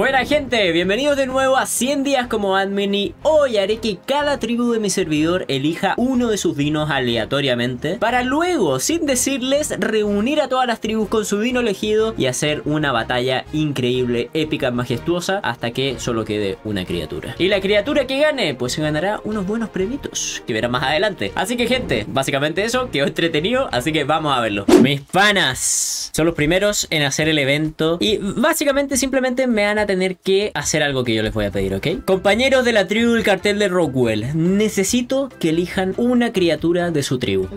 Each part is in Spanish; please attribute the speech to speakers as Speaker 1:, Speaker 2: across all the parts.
Speaker 1: Buena gente, bienvenidos de nuevo a 100 días como admin y hoy haré que cada tribu de mi servidor elija uno de sus dinos aleatoriamente para luego, sin decirles, reunir a todas las tribus con su dino elegido y hacer una batalla increíble, épica, majestuosa hasta que solo quede una criatura. Y la criatura que gane, pues se ganará unos buenos premitos que verán más adelante. Así que gente, básicamente eso, quedó entretenido, así que vamos a verlo. Mis panas son los primeros en hacer el evento y básicamente simplemente me han tener que hacer algo que yo les voy a pedir, ¿ok? Compañeros de la tribu del cartel de Rockwell, necesito que elijan una criatura de su tribu.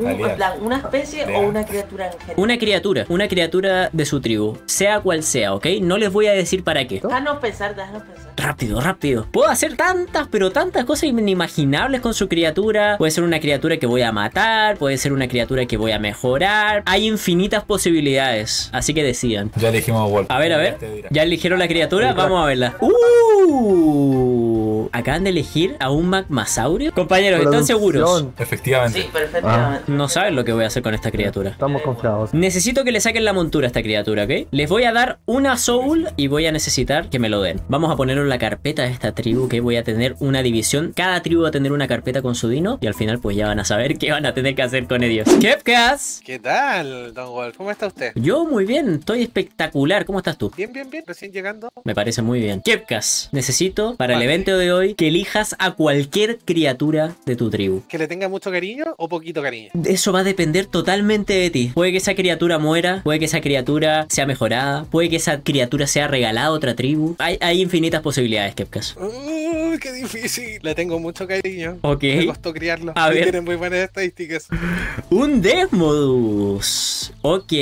Speaker 2: ¿Una especie o una criatura en general?
Speaker 1: Una criatura, una criatura de su tribu, sea cual sea, ¿ok? No les voy a decir para qué.
Speaker 2: Déjanos pensar, déjanos pensar.
Speaker 1: Rápido, rápido. Puedo hacer tantas, pero tantas cosas inimaginables con su criatura. Puede ser una criatura que voy a matar, puede ser una criatura que voy a mejorar. Hay infinitas posibilidades, así que decidan.
Speaker 3: Ya elegimos Wolf.
Speaker 1: A ver, a ver. ¿Ya eligieron la criatura? Vamos a verla. ¡Uh! Acaban de elegir a un magmasaurio. Compañeros, ¿están seguros?
Speaker 3: Efectivamente.
Speaker 2: Sí, perfectamente.
Speaker 1: No saben lo que voy a hacer con esta criatura.
Speaker 4: Estamos confiados.
Speaker 1: Necesito que le saquen la montura a esta criatura, ¿ok? Les voy a dar una soul y voy a necesitar que me lo den. Vamos a ponerlo en la carpeta de esta tribu, que voy a tener una división. Cada tribu va a tener una carpeta con su dino y al final pues ya van a saber qué van a tener que hacer con ellos. Kepkas.
Speaker 5: ¿Qué tal, Don Wolf? ¿Cómo está usted?
Speaker 1: Yo muy bien, estoy espectacular. ¿Cómo estás tú?
Speaker 5: Bien, bien, bien. Recién llegando.
Speaker 1: Me parece muy bien. Kepkas, necesito para el evento de hoy que elijas a cualquier criatura de tu tribu.
Speaker 5: ¿Que le tenga mucho cariño o poquito cariño?
Speaker 1: Eso va a depender totalmente de ti. Puede que esa criatura muera, puede que esa criatura sea mejorada, puede que esa criatura sea regalada a otra tribu. Hay, hay infinitas posibilidades, Kepkas.
Speaker 5: ¡Qué difícil! Le tengo mucho cariño.
Speaker 1: Ok.
Speaker 5: Me costó criarlo.
Speaker 1: A ver.
Speaker 5: Tiene muy buenas estadísticas.
Speaker 1: Un Desmodus. Ok,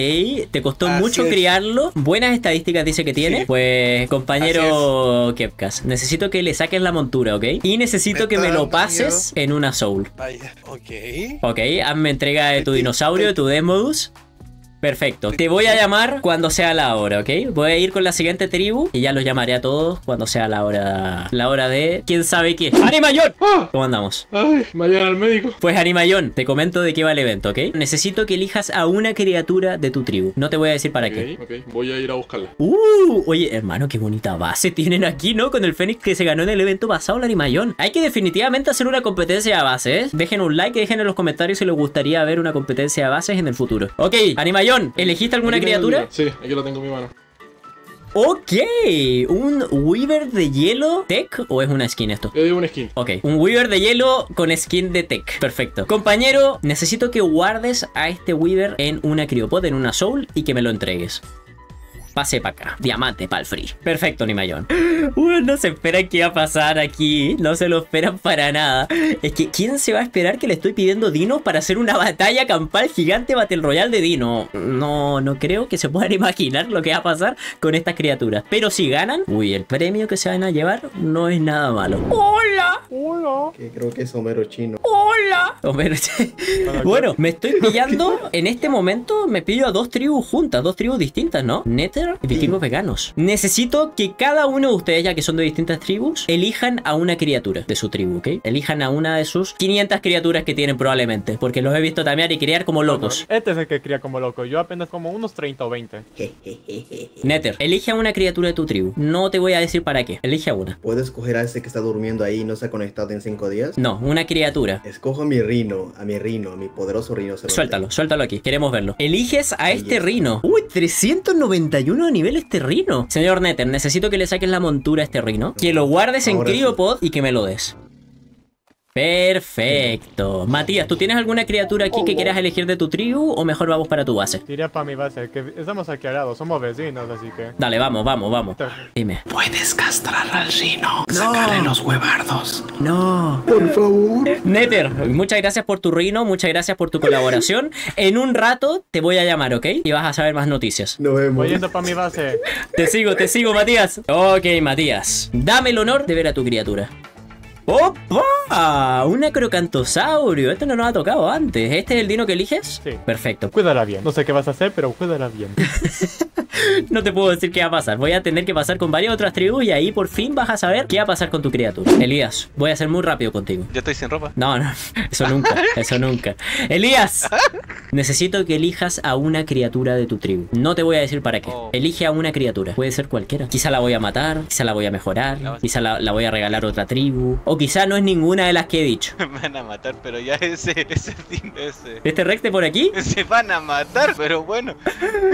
Speaker 1: te costó
Speaker 5: Así
Speaker 1: mucho
Speaker 5: es.
Speaker 1: criarlo. Buenas estadísticas dice que tiene.
Speaker 5: Sí.
Speaker 1: Pues, compañero Kepkas, necesito que le saques la montura, ¿ok? Y necesito
Speaker 5: Me
Speaker 1: que me lo pases en una soul.
Speaker 5: Vaya, ok.
Speaker 1: Ok, hazme entrega de tu dinosaurio, de tu Desmodus. Perfecto. Te voy a llamar cuando sea la hora, ¿ok? Voy a ir con la siguiente tribu y ya los llamaré a todos cuando sea la hora. La hora de. ¿Quién sabe qué? ¡Animayón! ¿Cómo andamos?
Speaker 4: Ay, mañana al médico.
Speaker 1: Pues Animayón, te comento de qué va el evento, ¿ok? Necesito que elijas a una criatura de tu tribu. No te voy a decir para qué.
Speaker 4: Ok, voy a ir a buscarla.
Speaker 1: Uh, oye, hermano, qué bonita base tienen aquí, ¿no? Con el Fénix que se ganó en el evento pasado, el Animayón. Hay que definitivamente hacer una competencia de bases, ¿eh? Dejen un like y dejen en los comentarios si les gustaría ver una competencia de bases en el futuro. Ok, Animayón, ¿elegiste alguna
Speaker 4: Aquí
Speaker 1: criatura?
Speaker 4: Sí, aquí lo tengo en mi mano.
Speaker 1: Ok, ¿un Weaver de hielo tech o es una skin esto?
Speaker 4: Le doy un skin.
Speaker 1: Ok, un Weaver de hielo con skin de tech. Perfecto. Compañero, necesito que guardes a este Weaver en una criopod, en una soul y que me lo entregues. Pase para acá. Diamante para el free. Perfecto, Nimayón. Uy, no se espera qué va a pasar aquí. No se lo esperan para nada. Es que, ¿quién se va a esperar que le estoy pidiendo dinos para hacer una batalla campal gigante Battle Royale de Dino? No, no creo que se puedan imaginar lo que va a pasar con estas criaturas. Pero si ganan, uy, el premio que se van a llevar no es nada malo. ¡Hola!
Speaker 6: Que creo que es Homero chino.
Speaker 1: ¡Hola! Homero, bueno, me estoy pillando en este momento. Me pillo a dos tribus juntas, dos tribus distintas, ¿no? Nether y vikingos veganos. Necesito que cada uno de ustedes, ya que son de distintas tribus, elijan a una criatura de su tribu, ¿ok? Elijan a una de sus 500 criaturas que tienen probablemente. Porque los he visto tamear y criar como locos.
Speaker 7: Este es el que cría como loco. Yo apenas como unos 30 o 20.
Speaker 1: Nether, elige a una criatura de tu tribu. No te voy a decir para qué. Elige a una.
Speaker 6: ¿Puedo escoger a ese que está durmiendo ahí y no se ha conectado en cinco días?
Speaker 1: No, una criatura.
Speaker 6: Escojo a mi rino, a mi rino, a mi poderoso rino.
Speaker 1: Suéltalo, suéltalo aquí. Queremos verlo. Eliges a
Speaker 6: Ahí
Speaker 1: este
Speaker 6: está.
Speaker 1: rino. Uy, 391 de nivel este rino. Señor Nether, necesito que le saques la montura a este rino. Que lo guardes en
Speaker 6: Ahora sí.
Speaker 1: Cryopod y que me lo des. Perfecto. Matías, ¿tú tienes alguna criatura aquí que quieras elegir de tu tribu o mejor vamos para tu base?
Speaker 7: Tiré para mi base, que estamos aquí al lado, somos vecinos, así que...
Speaker 1: Dale, vamos, vamos, vamos. Dime.
Speaker 8: Puedes castrar al rino, sacarle los huevardos.
Speaker 1: No.
Speaker 6: Por favor.
Speaker 1: Nether, muchas gracias por tu rino, muchas gracias por tu colaboración. En un rato te voy a llamar, ¿ok? Y vas a saber más noticias.
Speaker 6: Nos vemos.
Speaker 7: Voy yendo para mi base.
Speaker 1: Te sigo, te sigo, Matías. Ok, Matías. Dame el honor de ver a tu criatura. ¡Opa! Un acrocantosaurio. Esto no nos ha tocado antes. ¿Este es el dino que eliges?
Speaker 7: Sí.
Speaker 1: Perfecto.
Speaker 7: Cuídala bien. No sé qué vas a hacer, pero cuídala bien.
Speaker 1: no te puedo decir qué va a pasar. Voy a tener que pasar con varias otras tribus y ahí por fin vas a saber qué va a pasar con tu criatura. Elías, voy a ser muy rápido contigo.
Speaker 5: Ya estoy sin ropa.
Speaker 1: No, no, eso nunca, eso nunca. Elías, necesito que elijas a una criatura de tu tribu. No te voy a decir para qué.
Speaker 5: Oh.
Speaker 1: Elige a una criatura. Puede ser cualquiera. Quizá la voy a matar, quizá la voy a mejorar,
Speaker 5: La
Speaker 1: quizá la, la voy a regalar a otra tribu. O quizá no es ninguna de las que he dicho.
Speaker 5: Me van a matar, pero ya ese, ese, ese.
Speaker 1: ¿Este Rex de por aquí?
Speaker 5: Se van a matar, pero bueno.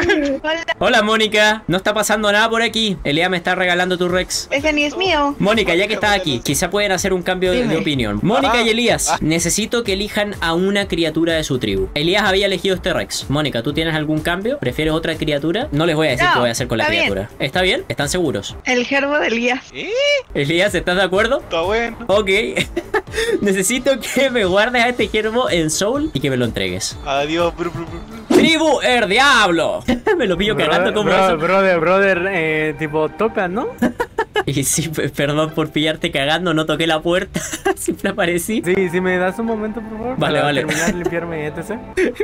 Speaker 1: Hola Mónica, no está pasando nada por aquí. Elías me está regalando tu Rex.
Speaker 3: Ese ni es mío.
Speaker 1: Mónica, ya que estás aquí, quizá pueden hacer un cambio de, opinión. Mónica
Speaker 5: Ah.
Speaker 1: y Elías, necesito que elijan a una criatura de su tribu. Elías había elegido este Rex. Mónica, ¿tú tienes algún cambio? ¿Prefieres otra criatura? No les voy a decir
Speaker 3: No,
Speaker 1: qué voy a hacer con la
Speaker 3: está bien.
Speaker 1: criatura. ¿Está bien? ¿Están seguros?
Speaker 3: El gerbo de Elías.
Speaker 5: ¿Eh?
Speaker 1: Elías, ¿estás de acuerdo?
Speaker 5: Está bueno.
Speaker 1: Ok. Necesito que me guardes a este gerbo en Soul y que me lo entregues.
Speaker 5: Adiós. bru, bru, bru, bru.
Speaker 1: ¡Tribu Er Diablo! me lo pillo cagando como
Speaker 7: Bro-
Speaker 1: eso.
Speaker 7: Brother, brother, eh, tipo, toca, ¿no?
Speaker 1: Y sí, perdón por pillarte cagando, no toqué la puerta. Siempre aparecí.
Speaker 7: Sí, si me das un momento, por favor.
Speaker 1: Vale,
Speaker 7: para
Speaker 1: vale.
Speaker 7: terminar, limpiarme, etc.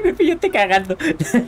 Speaker 1: me pillaste cagando.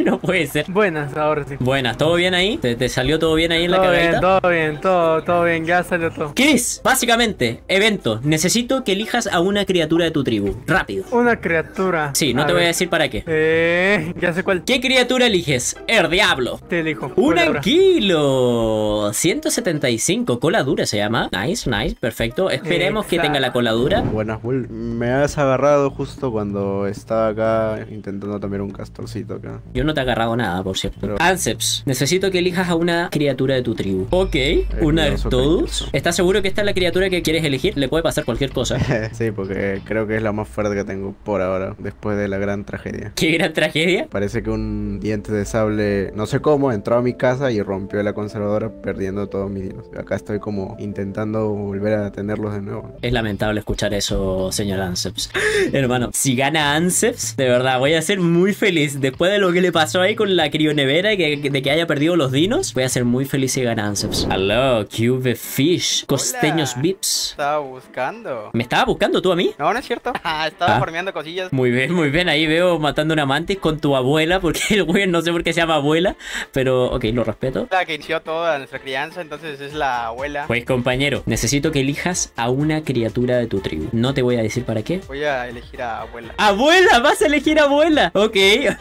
Speaker 1: no puede ser.
Speaker 7: Buenas, ahora sí.
Speaker 1: Buenas, ¿todo bien ahí? ¿Te, te salió todo bien ahí en la
Speaker 7: Todo bien,
Speaker 1: cagadita?
Speaker 7: todo bien, todo, todo bien, ya salió todo.
Speaker 1: Chris, básicamente, evento. Necesito que elijas a una criatura de tu tribu. Rápido.
Speaker 7: Una criatura.
Speaker 1: Sí, no te voy a decir para qué.
Speaker 7: Eh, ya sé cuál.
Speaker 1: ¿Qué criatura eliges? Er Diablo.
Speaker 7: Te elijo.
Speaker 1: Un anquilo. 175. Cola dura se llama. Nice, nice. Perfecto. Esperemos que tenga la cola dura.
Speaker 9: Buenas, Will. Me has agarrado justo cuando estaba acá intentando tomar un castorcito acá.
Speaker 1: Yo no te he agarrado nada, por cierto.
Speaker 9: Pero-
Speaker 1: Anseps, necesito que elijas a una criatura de tu tribu. Ok, una de todos. ¿Estás seguro que esta es la criatura que quieres elegir? Le puede pasar cualquier cosa.
Speaker 9: sí, porque creo que es la más fuerte que tengo por ahora, después de la gran tragedia.
Speaker 1: Qué gran tragedia.
Speaker 9: Parece que un diente de sable, no sé cómo, entró a mi casa y rompió la conservadora perdiendo todos mis dinos. Acá estoy como intentando volver a tenerlos de nuevo.
Speaker 1: Es lamentable escuchar eso, señor Anseps. Hermano, si gana Anseps, de verdad, voy a ser muy feliz. Después de lo que le pasó ahí con la crionevera y que, de que haya perdido los dinos, voy a ser muy feliz si gana Anseps. Hello, Cube Fish, costeños
Speaker 10: Hola.
Speaker 1: Vips.
Speaker 10: Estaba buscando.
Speaker 1: ¿Me estaba buscando tú a mí?
Speaker 10: No, no es cierto. Estaba
Speaker 1: Ah.
Speaker 10: farmeando cosillas.
Speaker 1: Muy bien, muy bien. Ahí veo matando una mantis con tu abuela, porque el güey no sé por qué se llama abuela, pero ok, lo respeto.
Speaker 10: La que inició toda nuestra crianza, entonces es la abuela.
Speaker 1: Pues compañero, necesito que elijas a una criatura de tu tribu. No te voy a decir para qué.
Speaker 10: Voy a elegir a abuela.
Speaker 1: ¡Abuela! ¡Vas a elegir abuela! Ok.
Speaker 10: A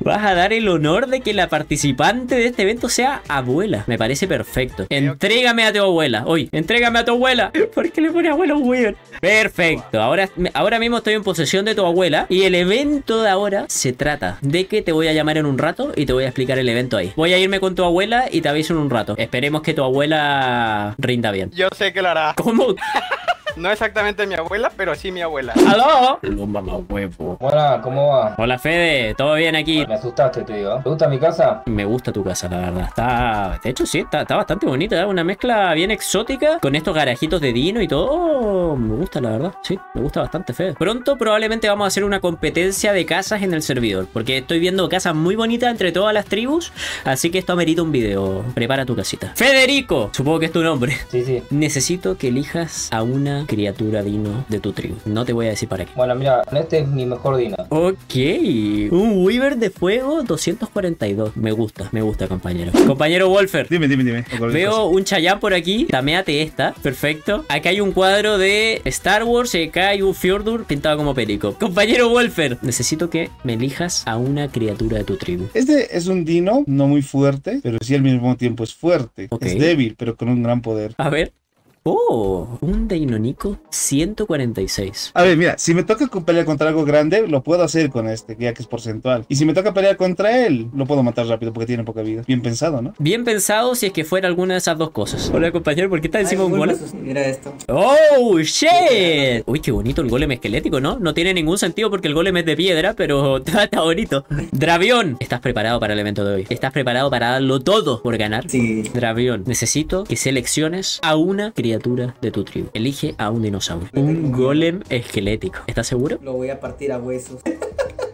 Speaker 1: Vas a dar el honor de que la participante de este evento sea abuela. Me parece perfecto. Entrégame a tu abuela. Hoy, entrégame a tu abuela. ¿Por qué le pone abuela a un weón? Perfecto. Ahora, ahora mismo estoy en posesión de tu abuela. Y el evento de ahora se trata de que te voy a llamar en un rato y te voy a explicar el evento ahí. Voy a irme con tu abuela y te aviso en un rato. Esperemos que tu abuela rinda bien.
Speaker 10: Yo sé que lo hará.
Speaker 1: ¿Cómo?
Speaker 10: No exactamente mi abuela, pero sí mi abuela.
Speaker 1: ¡Aló! Mamá huevo.
Speaker 11: Hola, ¿cómo va?
Speaker 1: Hola Fede, ¿todo bien aquí?
Speaker 11: Me asustaste, te digo. ¿Te gusta mi casa?
Speaker 1: Me gusta tu casa, la verdad. Está. De hecho, sí, está, está bastante bonita. ¿eh? Una mezcla bien exótica. Con estos garajitos de Dino y todo. Oh, me gusta, la verdad. Sí, me gusta bastante, Fede. Pronto probablemente vamos a hacer una competencia de casas en el servidor. Porque estoy viendo casas muy bonitas entre todas las tribus. Así que esto amerita un video. Prepara tu casita. Federico, supongo que es tu nombre.
Speaker 11: Sí, sí.
Speaker 1: Necesito que elijas a una criatura Dino de tu tribu. No te voy a decir para qué.
Speaker 11: Bueno, mira, este es mi mejor dino.
Speaker 1: Ok, un Weaver de fuego 242. Me gusta, me gusta, compañero. Compañero Wolfer.
Speaker 12: Dime, dime, dime.
Speaker 1: Veo un Chayán por aquí. Tameate esta. Perfecto. Acá hay un cuadro de Star Wars y acá hay un Fjordur pintado como perico. Compañero Wolfer, necesito que me elijas a una criatura de tu tribu.
Speaker 12: Este es un dino no muy fuerte, pero sí al mismo tiempo es fuerte. Es débil, pero con un gran poder.
Speaker 1: A ver. Oh, un Deinonico 146.
Speaker 12: A ver, mira, si me toca pelear contra algo grande, lo puedo hacer con este, ya que es porcentual. Y si me toca pelear contra él, lo puedo matar rápido porque tiene poca vida. Bien pensado, ¿no?
Speaker 1: Bien pensado si es que fuera alguna de esas dos cosas. Hola, compañero, ¿por qué está encima de un golem?
Speaker 2: Mira esto.
Speaker 1: ¡Oh, shit! Uy, qué bonito el golem esquelético, ¿no? No tiene ningún sentido porque el golem es de piedra, pero está, está bonito. Dravión, ¿estás preparado para el evento de hoy? ¿Estás preparado para darlo todo por ganar?
Speaker 2: Sí.
Speaker 1: Dravión, necesito que selecciones a una criatura de tu tribu. Elige a un dinosaurio. Un golem esquelético. ¿Estás seguro?
Speaker 2: Lo voy a partir a huesos.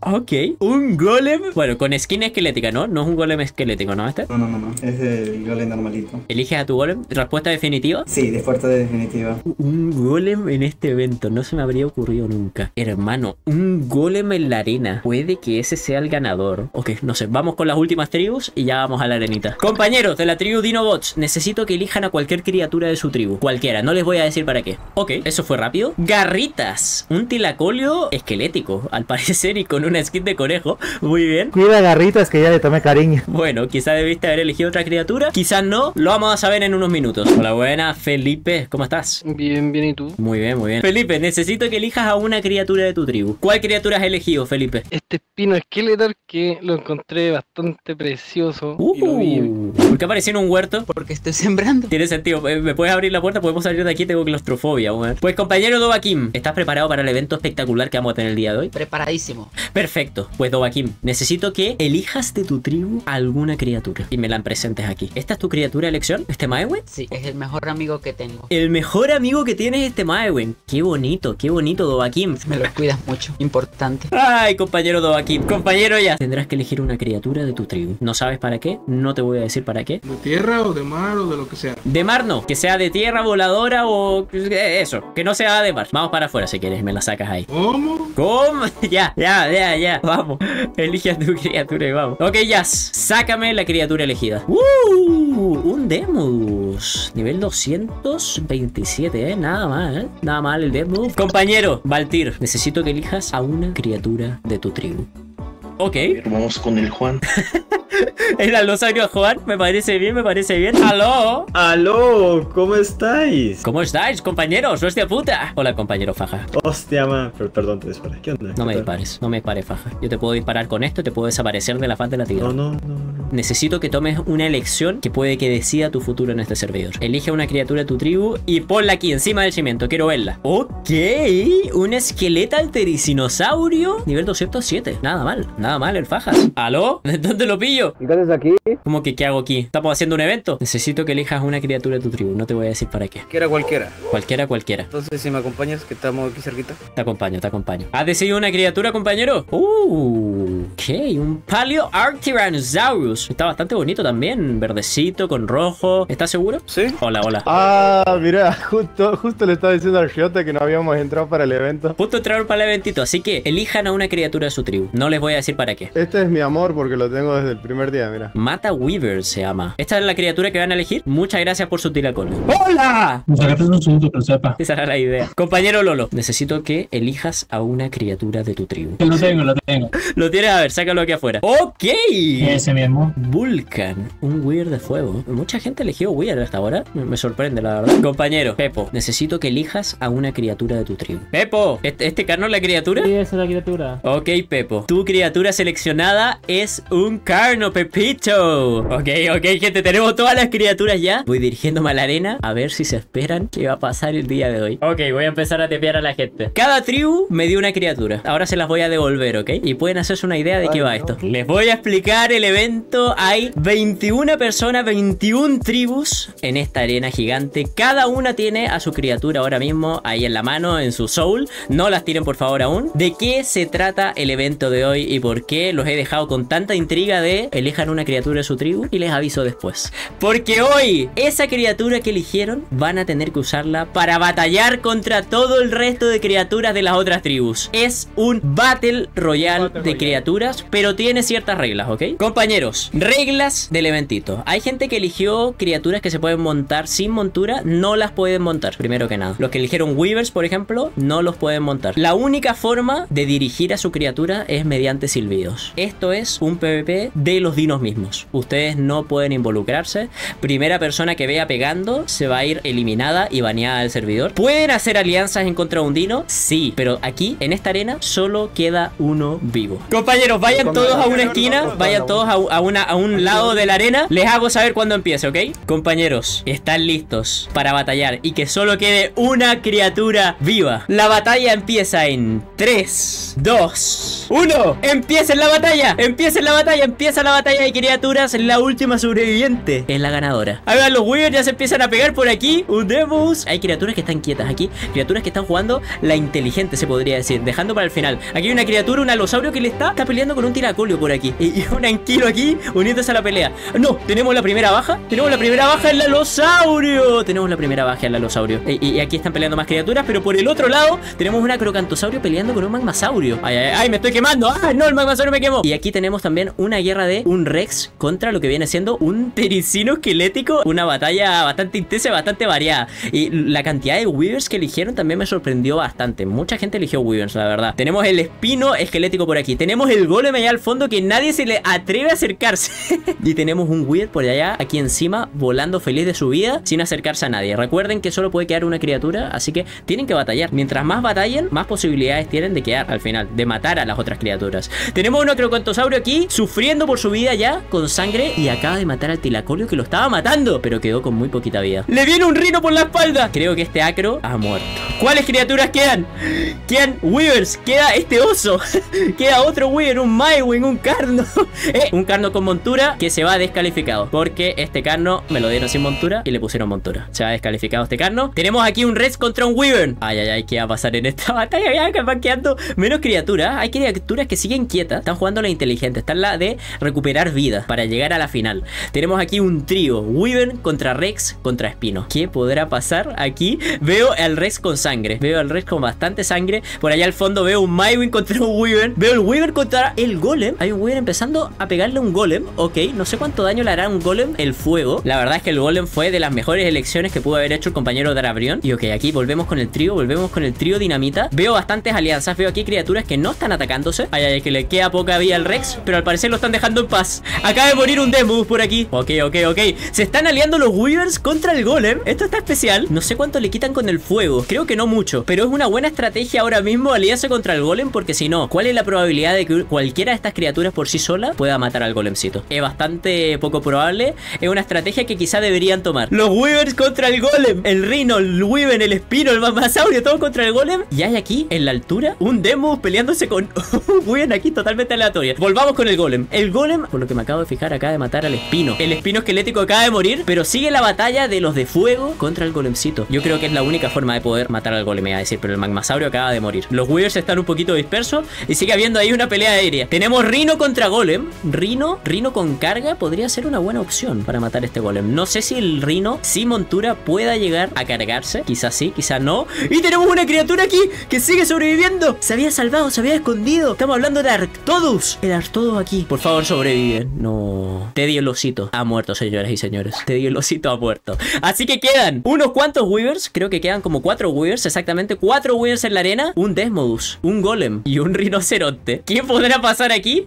Speaker 1: Ok. Un golem. Bueno, con skin esquelética, ¿no? No es un golem esquelético, ¿no? Este.
Speaker 3: No, no, no, no. Es el golem normalito.
Speaker 1: ¿Eliges a tu golem? ¿Respuesta definitiva?
Speaker 3: Sí, de fuerza definitiva.
Speaker 1: Un golem en este evento. No se me habría ocurrido nunca. Hermano, un golem en la arena. Puede que ese sea el ganador. Ok, no sé. Vamos con las últimas tribus y ya vamos a la arenita. Compañeros de la tribu Dinobots, necesito que elijan a cualquier criatura de su tribu. Cualquiera. No les voy a decir para qué. Ok, eso fue rápido. Garritas. Un tilacolio esquelético, al parecer, y con una skin de conejo. Muy bien.
Speaker 13: Cuida garritas que ya le tomé cariño.
Speaker 1: Bueno, quizá debiste haber elegido otra criatura. Quizás no. Lo vamos a saber en unos minutos. Hola, buena. Felipe, ¿cómo estás?
Speaker 14: Bien, bien, ¿y tú?
Speaker 1: Muy bien, muy bien. Felipe, necesito que elijas a una criatura de tu tribu. ¿Cuál criatura has elegido, Felipe?
Speaker 14: Este espino esqueletal que lo encontré bastante precioso. y lo vi.
Speaker 1: Uh, ¿Por qué apareció en un huerto?
Speaker 2: Porque estoy sembrando.
Speaker 1: Tiene sentido. Eh, ¿Me puedes abrir la puerta? Podemos salir de aquí. Tengo claustrofobia, weón. Pues, compañero Dobakim, ¿estás preparado para el evento espectacular que vamos a tener el día de hoy?
Speaker 2: Preparadísimo.
Speaker 1: Perfecto. Pues, Dobakim, necesito que elijas de tu tribu alguna criatura y me la presentes aquí. ¿Esta es tu criatura de elección? ¿Este Maewen?
Speaker 2: Sí, es el mejor amigo que tengo.
Speaker 1: El mejor amigo que tienes es este Maewen. Qué bonito, qué bonito, Dobakim.
Speaker 2: Me lo cuidas mucho. Importante.
Speaker 1: Ay, compañero Dobakim. Compañero ya. Tendrás que elegir una criatura de tu tribu. ¿No sabes para qué? No te voy a decir para qué.
Speaker 4: ¿De tierra o de mar o de lo que sea?
Speaker 1: De mar no. Que sea de tierra, voladora o... eh, Eso. Que no sea de mar. Vamos para afuera si quieres. Me la sacas ahí.
Speaker 4: ¿Cómo?
Speaker 1: ¿Cómo? Ya, ya, ya, ya. Vamos. Elige a tu criatura y vamos. Ok, ya. Sácame la criatura elegida. ¡Uh! Un Demus. Nivel 227, ¿eh? Nada mal, ¿eh? Nada mal el Demus. Compañero, Valtir, necesito que elijas a una criatura de tu tribu. Ok.
Speaker 15: Vamos con el Juan.
Speaker 1: Era los a Juan. Me parece bien, me parece bien. ¡Aló!
Speaker 16: ¡Aló! ¿Cómo estáis?
Speaker 1: ¿Cómo estáis, compañeros? ¡Hostia puta! Hola, compañero Faja.
Speaker 16: Hostia, man. Pero, perdón, te disparé. ¿Qué onda?
Speaker 1: No me
Speaker 16: ¿Qué tal?
Speaker 1: dispares, no me dispares, Faja. Yo te puedo disparar con esto y te puedo desaparecer de la faz de la tierra.
Speaker 16: No, no, no, no.
Speaker 1: Necesito que tomes una elección que puede que decida tu futuro en este servidor. Elige una criatura de tu tribu y ponla aquí encima del cimiento. Quiero verla. Ok, un esqueleto altericinosaurio. Nivel 207. Nada mal, nada mal el Fajas. ¿Aló? ¿Dónde lo pillo?
Speaker 13: ¿Qué haces aquí?
Speaker 1: ¿Cómo que qué hago aquí? Estamos haciendo un evento. Necesito que elijas una criatura de tu tribu. No te voy a decir para qué.
Speaker 17: Que era cualquiera.
Speaker 1: Cualquiera, cualquiera.
Speaker 17: Entonces, si me acompañas, que estamos aquí cerquita.
Speaker 1: Te acompaño, te acompaño. ¿Has decidido una criatura, compañero? Uh, ok, un Paleo Arctyrannosaurus. Está bastante bonito también. Verdecito con rojo. ¿Estás seguro?
Speaker 17: Sí.
Speaker 1: Hola, hola.
Speaker 7: Ah, mira, justo, justo le estaba diciendo al Giota que no habíamos entrado para el evento.
Speaker 1: Justo entraron para el eventito, así que elijan a una criatura de su tribu. No les voy a decir para qué.
Speaker 7: Este es mi amor porque lo tengo desde el primer día, mira.
Speaker 1: Mata Weaver se llama. ¿Esta es la criatura que van a elegir? Muchas gracias por su tiracol. ¡Hola!
Speaker 18: un segundo que lo sepa.
Speaker 1: Esa era la idea. Compañero Lolo, necesito que elijas a una criatura de tu tribu.
Speaker 18: Lo tengo, lo tengo.
Speaker 1: Lo tienes, a ver, sácalo aquí afuera. ¡Ok!
Speaker 18: Ese mismo.
Speaker 1: Vulcan, un Weird de fuego. Mucha gente eligió Weird hasta ahora. Me sorprende, la verdad. Compañero, Pepo, necesito que elijas a una criatura de tu tribu. Pepo, ¿este, este carno es la criatura?
Speaker 13: Sí, esa es la criatura.
Speaker 1: Ok, Pepo. Tu criatura seleccionada es un carno, Pepito. Ok, ok, gente, tenemos todas las criaturas ya. Voy dirigiéndome a la arena a ver si se esperan qué va a pasar el día de hoy. Ok, voy a empezar a tepear a la gente. Cada tribu me dio una criatura. Ahora se las voy a devolver, ¿ok? Y pueden hacerse una idea de qué va esto. Les voy a explicar el evento. Hay 21 personas, 21 tribus en esta arena gigante. Cada una tiene a su criatura ahora mismo ahí en la mano, en su soul. No las tiren por favor aún. ¿De qué se trata el evento de hoy y por qué los he dejado con tanta intriga de elijan una criatura de su tribu? Y les aviso después. Porque hoy, esa criatura que eligieron van a tener que usarla para batallar contra todo el resto de criaturas de las otras tribus. Es un Battle Royale de criaturas, pero tiene ciertas reglas, ¿ok? Compañeros, reglas del eventito. Hay gente que eligió criaturas que se pueden montar sin montura, no las pueden montar, primero que nada. Los que eligieron Weavers, por ejemplo, no los pueden montar. La única forma de dirigir a su criatura es mediante silbidos. Esto es un PvP de los mismos. Ustedes no pueden involucrarse. Primera persona que vea pegando se va a ir eliminada y baneada del servidor. ¿Pueden hacer alianzas en contra de un dino? Sí, pero aquí, en esta arena, solo queda uno vivo. Compañeros, vayan todos a una esquina, vayan todos a, una, a un lado de la arena. Les hago saber cuándo empiece, ¿ok? Compañeros, están listos para batallar y que solo quede una criatura viva. La batalla empieza en 3, 2, 1. Empieza la batalla, empieza la batalla, empieza la batalla de criaturas. La última sobreviviente es la ganadora. Ahí van los Weavers, ya se empiezan a pegar por aquí. Udemos. Hay criaturas que están quietas aquí. Criaturas que están jugando la inteligente, se podría decir. Dejando para el final. Aquí hay una criatura, un alosaurio que le está, está peleando con un tiracolio por aquí. Y, y un anquilo aquí uniéndose a la pelea. No, tenemos la primera baja. Tenemos la primera baja en el alosaurio. Tenemos la primera baja en el alosaurio. Y, y aquí están peleando más criaturas. Pero por el otro lado, tenemos una crocantosaurio peleando con un magmasaurio. Ay, ay, ay, me estoy quemando. ¡Ay, no! El magmasaurio me quemó. Y aquí tenemos también una guerra de un Rex contra lo que viene siendo un tericino esquelético. Una batalla bastante intensa bastante variada. Y la cantidad de Weavers que eligieron también me sorprendió bastante. Mucha gente eligió Weavers, la verdad. Tenemos el espino esquelético por aquí. Tenemos el golem allá al fondo que nadie se le atreve a acercarse. y tenemos un Weird por allá, aquí encima, volando feliz de su vida, sin acercarse a nadie. Recuerden que solo puede quedar una criatura, así que tienen que batallar. Mientras más batallen, más posibilidades tienen de quedar al final, de matar a las otras criaturas. Tenemos un crocontosaurio aquí, sufriendo por su vida con sangre, y acaba de matar al tilacolio que lo estaba matando, pero quedó con muy poquita vida. ¡Le viene un rino por la espalda! Creo que este acro ha muerto. ¿Cuáles criaturas quedan? Quedan Weavers, queda este oso, queda otro Weaver, un Mywing, un Carno. Eh, un Carno con montura que se va descalificado, porque este Carno me lo dieron sin montura y le pusieron montura. Se va descalificado este Carno. Tenemos aquí un Rex contra un Weaver. Ay, ay, ay, ¿qué va a pasar en esta batalla? Ya que van quedando menos criaturas. Hay criaturas que siguen quietas, están jugando la inteligente, están la de recuperar vida para llegar a la final. Tenemos aquí un trío, Weaver contra Rex contra Espino. ¿Qué podrá pasar aquí? Veo al Rex con sangre, veo al Rex con bastante sangre. Por allá al fondo veo un Mywin contra un Weaver. Veo el Weaver contra el Golem. Hay un Weaver empezando a pegarle un Golem. Ok, no sé cuánto daño le hará un Golem el fuego. La verdad es que el Golem fue de las mejores elecciones que pudo haber hecho el compañero Darabrión. Y ok, aquí volvemos con el trío, volvemos con el trío Dinamita. Veo bastantes alianzas, veo aquí criaturas que no están atacándose. Ay, ay, que le queda poca vida al Rex, pero al parecer lo están dejando en paz. Acaba de morir un Demus por aquí. Ok, ok, ok. Se están aliando los Weavers contra el Golem. Esto está especial. No sé cuánto le quitan con el fuego. Creo que no mucho. Pero es una buena estrategia ahora mismo aliarse contra el Golem porque si no, ¿cuál es la probabilidad de que cualquiera de estas criaturas por sí sola pueda matar al Golemcito? Es bastante poco probable. Es una estrategia que quizá deberían tomar. Los Weavers contra el Golem. El Rhino, el Weaver, el Espino, el Mamasaurio, todo contra el Golem. Y hay aquí, en la altura, un Demus peleándose con un Weaver aquí totalmente aleatoria. Volvamos con el Golem. El Golem, por lo me acabo de fijar, acaba de matar al Espino. El Espino esquelético acaba de morir, pero sigue la batalla de los de fuego contra el Golemcito. Yo creo que es la única forma de poder matar al Golem, me iba a decir, pero el Magmasaurio acaba de morir. Los Weavers están un poquito dispersos y sigue habiendo ahí una pelea aérea. Tenemos Rino contra Golem. Rino, Rino con carga podría ser una buena opción para matar a este Golem. No sé si el Rino, sin montura, pueda llegar a cargarse. Quizás sí, quizás no. Y tenemos una criatura aquí que sigue sobreviviendo. Se había salvado, se había escondido. Estamos hablando de Arctodus. El Arctodus aquí. Por favor, sobrevive. No. Teddy el osito ha muerto, señoras y señores. Teddy el osito ha muerto. Así que quedan unos cuantos Weavers. Creo que quedan como cuatro Weavers, exactamente. Cuatro Weavers en la arena. Un Desmodus, un Golem y un Rinoceronte. ¿Qué podrá pasar aquí?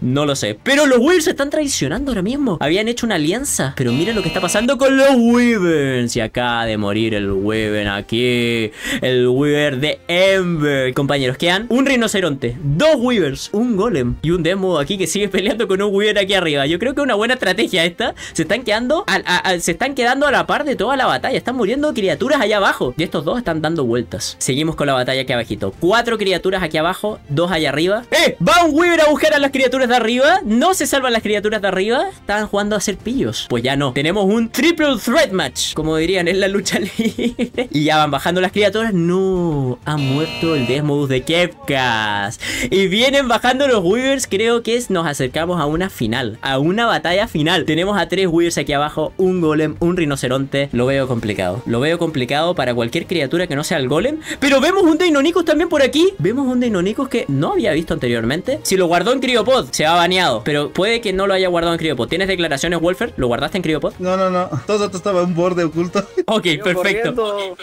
Speaker 1: No lo sé. Pero los Weavers se están traicionando ahora mismo. Habían hecho una alianza. Pero miren lo que está pasando con los Weavers. Y acaba de morir el Weaver aquí. El Weaver de Ember. Compañeros, quedan un Rinoceronte, dos Weavers, un Golem y un Demo aquí que sigue peleando con un Weaver aquí arriba. Yo creo que es una buena estrategia esta. Se están quedando a, se están quedando a la par de toda la batalla. Están muriendo criaturas allá abajo. Y estos dos están dando vueltas. Seguimos con la batalla aquí abajito. Cuatro criaturas aquí abajo, dos allá arriba. ¡Eh! ¿Va un Weaver a buscar a las criaturas de arriba? No se salvan las criaturas de arriba. Estaban jugando a hacer pillos. Pues ya no. Tenemos un Triple Threat Match. Como dirían en la lucha libre. y ya van bajando las criaturas. No. Ha muerto el Desmodus de Kefkas. Y vienen bajando los Weavers. Creo que nos acercamos a una final. A una batalla final. Tenemos a tres Weavers aquí abajo. Un Golem, un Rinoceronte. Lo veo complicado. Lo veo complicado para cualquier criatura que no sea el Golem. Pero vemos un Deinonychus también por aquí. Vemos un Deinonychus que no había visto anteriormente. Si lo guardó en Criopod, se va baneado. Pero puede que no lo haya guardado en Criopod. ¿Tienes declaraciones, Wolfer? ¿Lo guardaste en Criopod?
Speaker 12: No, no, no. Todo esto estaba en un borde oculto.
Speaker 1: Ok, perfecto.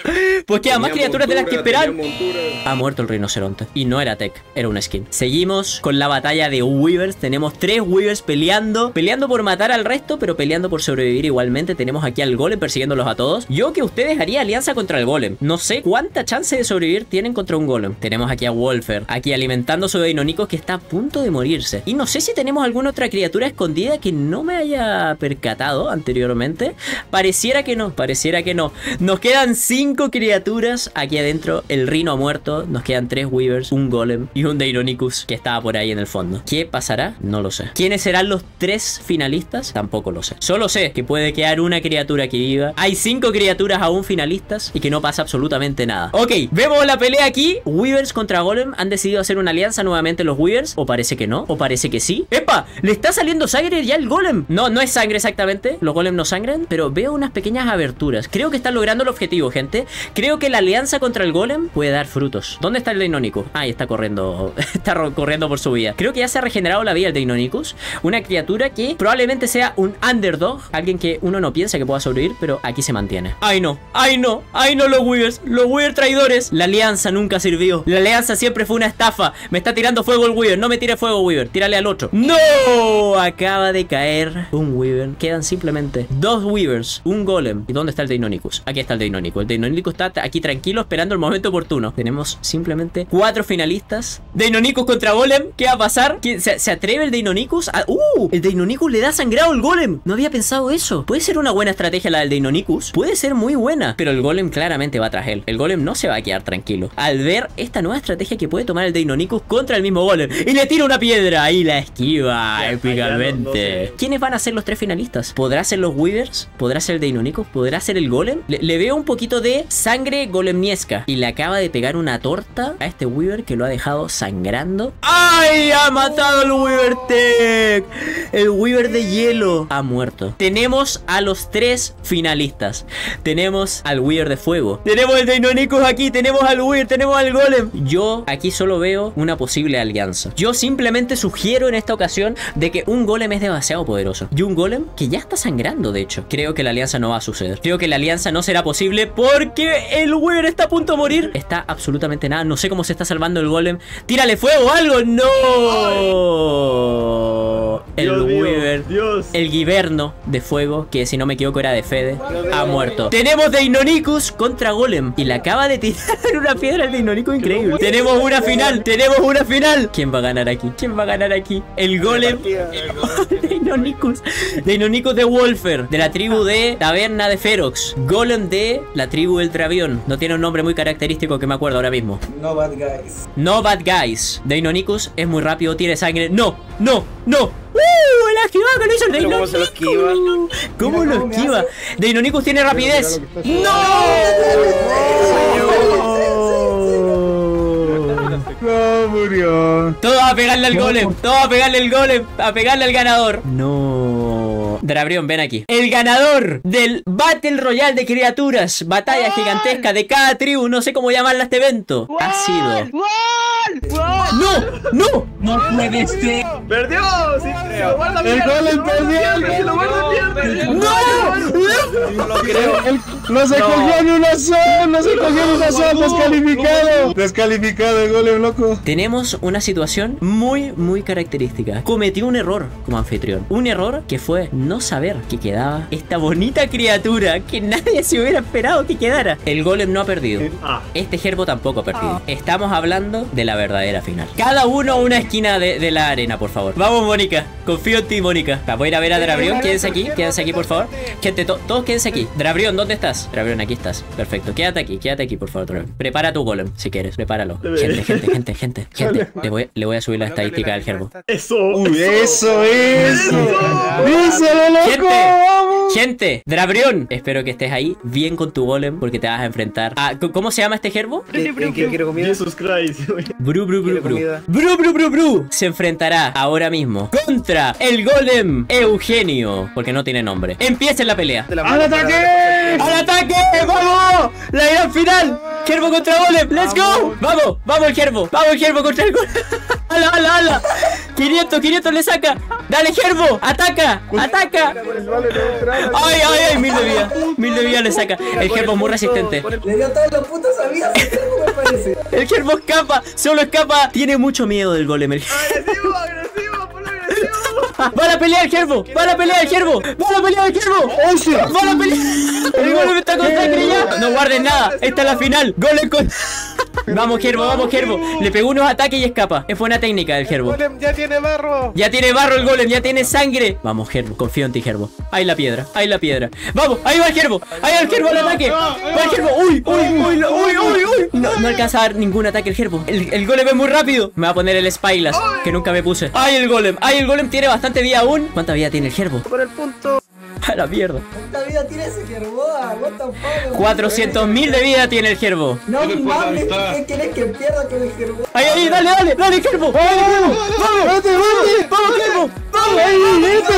Speaker 1: Pues quedan más criaturas de las que esperar. Ha muerto el rinoceronte. Y no era tech, era una skin. Seguimos con la batalla de Weavers. Tenemos tres Weavers peleando. Peleando por matar al resto, pero peleando por sobrevivir igualmente. Tenemos aquí al Golem persiguiéndolos a todos. Yo que ustedes haría alianza contra el Golem. No sé cuánta chance de sobrevivir tienen contra un Golem. Tenemos aquí a Wolfer. Aquí alimentando su Deinonychus que está a punto de morirse. Y no sé si tenemos alguna otra criatura escondida que no me haya percatado anteriormente. Pareciera que no, pareciera que no. Nos quedan cinco criaturas aquí adentro. El Rino ha muerto. Nos quedan tres Weavers, un Golem y un Deinonychus que estaba por ahí en el fondo. ¿Qué pasará? No lo sé. ¿Quiénes serán los tres finalistas? Tampoco lo sé. Solo sé que puede quedar una criatura que viva. Hay cinco criaturas aún finalistas y que no pasa absolutamente nada. Ok, vemos la pelea aquí. Weavers contra Golem. ¿Han decidido hacer una alianza nuevamente los Weavers? ¿O parece que no? ¿O parece que sí? ¡Epa! ¿Le está saliendo sangre ya el Golem? No, no es sangre exactamente. Los Golem no sangran, pero veo unas pequeñas aberturas. Creo que están logrando el objetivo, gente. Creo que la alianza contra el Golem puede dar frutos. ¿Dónde está el Deinónico? Ah, ahí está corriendo. está corriendo por su vida. Creo que ya se ha regenerado la vida el Deinonychus. Una criatura que probablemente sea un underdog. Alguien que uno no piensa que pueda sobrevivir, pero aquí se mantiene. ¡Ay no! ¡Ay no! ¡Ay no los Weavers! ¡Los Weavers traidores! La alianza nunca sirvió. La alianza siempre fue una estafa. Me está tirando fuego el Weaver. No me tire fuego, Weaver. Tírale al otro. ¡No! Acaba de caer un Weaver. Quedan simplemente dos Weavers, un Golem. ¿Y dónde está el Deinonychus? Aquí está el Deinonychus. El Deinonychus está aquí tranquilo esperando el momento oportuno. Tenemos simplemente cuatro finalistas. Deinonychus contra Golem. ¿Qué va a pasar? ¿Quién- se, se atreve el Deinonychus? ¡Uh! El Deinonychus le da sangrado al Golem. No había pensado eso. Puede ser una buena estrategia la del Deinonychus. Puede ser muy buena. Pero el Golem claramente va tras él. El Golem no se va a quedar tranquilo. Al ver esta nueva estrategia que puede tomar el Deinonychus contra el mismo Golem. Y le tira una piedra. Y la esquiva épicamente. ¿Quiénes van a ser los tres finalistas? ¿Podrá ser los Weavers? ¿Podrá ser el Deinonychus? ¿Podrá ser el Golem? Le, le veo un poquito de sangre golemniesca. Y le acaba de pegar una torta a este Weaver que lo ha dejado sangrando. ¡Ay! ¡Ha matado al Weaver El Weaver de hielo ha muerto. Tenemos a los tres finalistas. Tenemos al Weaver de fuego. Tenemos el Deinonychus aquí. Tenemos al Weaver. Tenemos al Golem. Yo aquí solo veo una posible alianza. Yo simplemente sugiero en esta ocasión de que un Golem es demasiado poderoso. Y un Golem que ya está sangrando, de hecho. Creo que la alianza no va a suceder. Creo que la alianza no será posible porque el Weaver está a punto de morir. Está absolutamente nada. No sé cómo se está salvando el Golem. ¡Tírale fuego o algo! ¡No! El
Speaker 16: Dios
Speaker 1: Weaver.
Speaker 16: Dios.
Speaker 1: El Giverno de fuego, que si no me equivoco era de Fede, ha muerto. Tenemos Deinonychus contra Golem. Y le acaba de tirar una piedra al Deinonychus increíble. Tenemos una final, tenemos una final. ¿Quién va a ganar aquí? ¿Quién va a ganar aquí? El Golem. Deinonychus. Deinonychus de Wolfer, de la tribu de Taberna de Ferox. Golem de la tribu del Travión. No tiene un nombre muy característico que me acuerdo ahora mismo.
Speaker 3: No bad guys.
Speaker 1: No bad guys. Deinonychus es muy rápido, tiene sangre. No, no, no. ¡Uh! El esquivado que lo hizo el
Speaker 17: ¿cómo se lo esquiva?
Speaker 1: Deinonychus. ¿Cómo lo esquiva? Deinonychus tiene rapidez.
Speaker 12: No, murió.
Speaker 1: Todo a pegarle al golem. Todo a pegarle al golem. A pegarle al ganador. No. Drabrión, ven aquí. El ganador del Battle Royale de criaturas. Batalla gigantesca de cada tribu. No sé cómo llamarla este evento. Ha sido. ¡No! ¡No!
Speaker 18: No puede ser.
Speaker 16: ¡Perdió! ¡Sí, sí, lo guarda
Speaker 12: El perdió,
Speaker 16: mierda,
Speaker 12: el
Speaker 16: si lo guarda mierda.
Speaker 1: ¡No!
Speaker 16: No lo creo.
Speaker 12: No se cogió ni una sola, no se cogió ni una sola, descalificado. Descalificado el golem, loco.
Speaker 1: Tenemos una situación muy, muy característica. Cometió un error como anfitrión. Un error que fue no saber que quedaba esta bonita criatura que nadie se hubiera esperado que quedara. El golem no ha perdido.
Speaker 16: Ah.
Speaker 1: Este gerbo tampoco ha perdido. Estamos hablando de la verdadera final. Cada uno a una esquina de, de la arena, por favor. Vamos, Mónica. Confío en ti, Mónica. Va, Voy a ir a ver a Drabrión. Quédense aquí, quédense aquí, por favor. Gente, to- todos quédense aquí. Drabrión, ¿dónde estás? Drabrión, aquí estás. Perfecto. Quédate aquí, quédate aquí, por favor, Drabrión. Prepara tu golem, si quieres. Prepáralo. Gente, gente, gente, gente, gente. Le voy, le voy a subir la estadística del gerbo.
Speaker 16: Eso.
Speaker 12: Uy, eso, eso. Díselo, loco.
Speaker 1: Gente,
Speaker 12: Vamos.
Speaker 1: gente, Drabrión. Espero que estés ahí bien con tu golem porque te vas a enfrentar a... ¿Cómo se llama este gerbo?
Speaker 17: ¿Quién quién quiere comida?
Speaker 16: Jesus Christ.
Speaker 1: Bru, bru, bru,
Speaker 17: ¿Quiere
Speaker 1: bru. Bru, bru, bru, bru. Se enfrentará ahora mismo contra el golem Eugenio. Porque no tiene nombre. Empieza la pelea.
Speaker 12: ¡Al ataque!
Speaker 1: ¡Al ataque! ¡Vamos! ¡La gran final! ¡Gerbo contra golem! ¡Let's go! ¡Vamos! ¡Vamos el Gerbo! ¡Vamos el Gerbo contra el golem! ¡Hala, hala, hala! 500, 500 le saca. ¡Dale, Gerbo! ¡Ataca! ¡Ataca! ¡Ay, ay, ay! Mil de vida. Mil de vida le saca. El Gerbo es muy resistente.
Speaker 3: Le dio todas las putas cerdo, me parece.
Speaker 1: El Gerbo escapa. Solo escapa. Tiene mucho miedo del golem. el-
Speaker 16: Agresivo, agresivo, ponlo agresivo.
Speaker 1: ¡Va a la pelea el Gerbo! ¡Va a la pelea el Gerbo! ¡Va a la pelea el Gerbo!
Speaker 12: ¡Hostia!
Speaker 1: ¡Va a la pelea! ¡El golem está con sangre ya! No guarden nada. Esta es la final. Golem con... Vamos, Gerbo, vamos, Gerbo. Le pegó unos ataques y escapa. Es buena técnica del Gerbo.
Speaker 10: Golem ya tiene barro.
Speaker 1: Ya tiene barro el golem, ya tiene sangre. Vamos, Gerbo, confío en ti, Gerbo. Ahí la piedra, ahí la piedra. Vamos, ahí va el Gerbo. Ahí va el Gerbo al ataque. Va el Gerbo. Uy, uy, uy, uy, uy, uy. No, no alcanza a dar ningún ataque el gerbo. El, el golem es muy rápido. Me va a poner el Spylas, que nunca me puse. ¡Ay, el golem! ¡Ay, el golem tiene bastante vida aún! ¿Cuánta vida tiene el gerbo?
Speaker 17: Por el punto.
Speaker 1: A la mierda.
Speaker 3: ¿Cuánta vida tiene ese gerboa? What the fuck?
Speaker 1: 400.000 de vida tiene el gerbo.
Speaker 3: No mames, ¿qué quieres que pierda con el gerboa?
Speaker 1: ¡Ay, ay, dale, dale! ¡Dale, gerbo! ¡Vamos, gerbo! ¡Vamos! ¡Vamos, ¡Vamos, gerbo! ¡Vamos! ¡Ay, vete,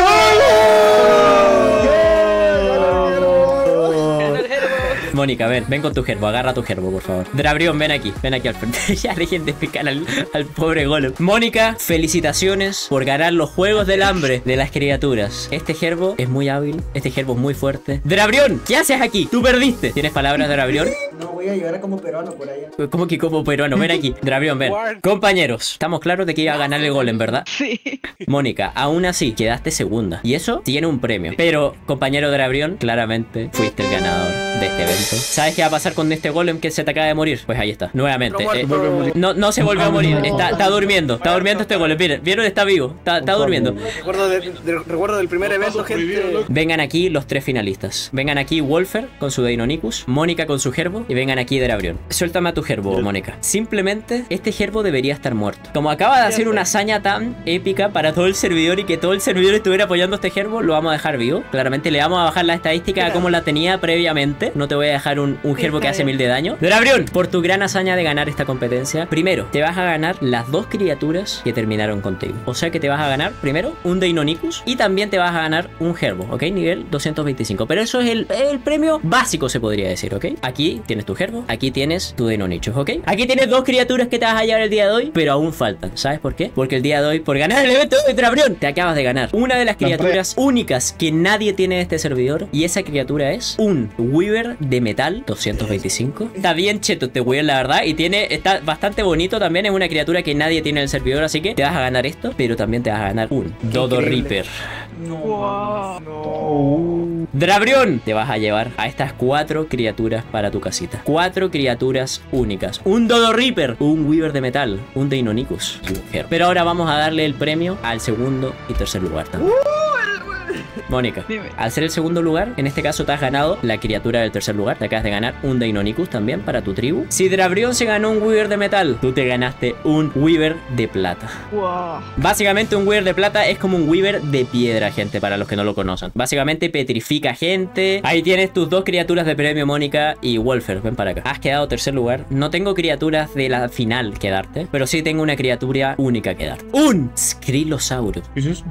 Speaker 1: Mónica, ven, ven con tu gerbo, agarra tu gerbo, por favor. Drabrión, ven aquí, ven aquí al frente. ya dejen de picar al, al pobre golem. Mónica, felicitaciones por ganar los juegos del hambre de las criaturas. Este gerbo es muy hábil, este gerbo es muy fuerte. Drabrión, ¿qué haces aquí? Tú perdiste. ¿Tienes palabras, Drabrión?
Speaker 3: No voy a llegar como peruano por allá.
Speaker 1: ¿Cómo que como peruano? Ven aquí, Drabrión, ven. Compañeros, estamos claros de que iba a ganar el golem, ¿verdad?
Speaker 14: Sí.
Speaker 1: Mónica, aún así quedaste segunda. Y eso tiene un premio. Pero, compañero Drabrión, claramente fuiste el ganador de este evento. ¿Sabes qué va a pasar con este golem que se te acaba de morir? Pues ahí está, nuevamente. Eh, no, no se volvió a morir, está, está durmiendo. Está durmiendo este golem. Miren, vieron, está vivo. Está, está durmiendo.
Speaker 17: Recuerdo, de- de- recuerdo del primer evento, gente.
Speaker 1: Vengan aquí los tres finalistas. Vengan aquí Wolfer con su Deinonychus, Mónica con su gerbo y vengan aquí Drabrión. Suéltame a tu gerbo, Mónica. Simplemente este gerbo debería estar muerto. Como acaba de hacer una hazaña tan épica para todo el servidor y que todo el servidor estuviera apoyando a este gerbo, lo vamos a dejar vivo. Claramente le vamos a bajar la estadística a como la tenía previamente. No te voy a dejar un, un gerbo que hace mil de daño. Drabrión, por tu gran hazaña de ganar esta competencia, primero te vas a ganar las dos criaturas que terminaron contigo. O sea que te vas a ganar primero un Deinonychus y también te vas a ganar un gerbo, ¿ok? Nivel 225. Pero eso es el, el premio básico, se podría decir, ¿ok? Aquí tienes tu gerbo, aquí tienes tu Deinonychus, ¿ok? Aquí tienes dos criaturas que te vas a llevar el día de hoy, pero aún faltan. ¿Sabes por qué? Porque el día de hoy, por ganar el evento de Drabrión, te acabas de ganar una de las criaturas únicas que nadie tiene en este servidor. Y esa criatura es un Weaver de metal 225. Está bien cheto este Weaver, la verdad. Y tiene, está bastante bonito también. Es una criatura que nadie tiene en el servidor. Así que te vas a ganar esto, pero también te vas a ganar un Dodo Reaper. Drabrión, te vas a llevar a estas cuatro criaturas para tu casita. Cuatro criaturas únicas. Un Dodo Reaper, un Weaver de metal, un Deinonychus y un Gerbo. Pero ahora vamos a darle el premio al segundo y tercer lugar también. Mónica, al ser el segundo lugar, en este caso te has ganado la criatura del tercer lugar. Te acabas de ganar un Deinonychus también para tu tribu. Si Drabrión se ganó un Weaver de metal, tú te ganaste un Weaver de plata. Básicamente un Weaver de plata es como un Weaver de piedra, gente, para los que no lo conocen. Básicamente petrifica gente. Ahí tienes tus dos criaturas de premio, Mónica y Wolfer. Ven para acá. Has quedado tercer lugar. No tengo criaturas de la final que darte, pero sí tengo una criatura única que darte. Un Skrilosaurus.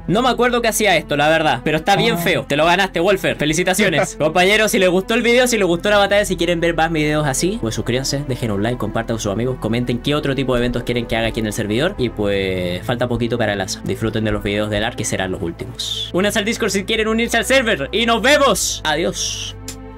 Speaker 1: No me acuerdo que hacía esto, la verdad, pero está bien feo. Te lo ganaste, Wolfer. Felicitaciones. Compañeros, si les gustó el video, si les gustó la batalla, si quieren ver más videos así, pues suscríbanse, dejen un like, compartan con sus amigos, comenten qué otro tipo de eventos quieren que haga aquí en el servidor. Y pues falta poquito para el asa. Disfruten de los videos del ARC que serán los últimos. Únanse al Discord si quieren unirse al server. Y nos vemos. Adiós.